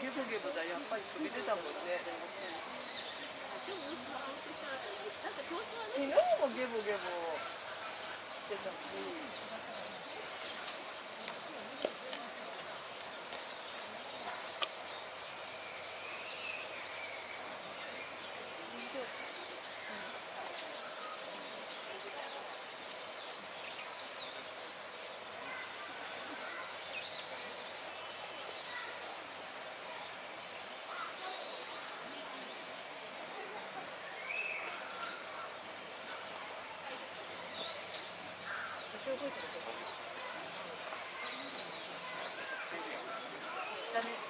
ゲボゲボだやっぱり飛び出たもんね。昨日ね、もゲボゲボしてたし一応覚えてるだね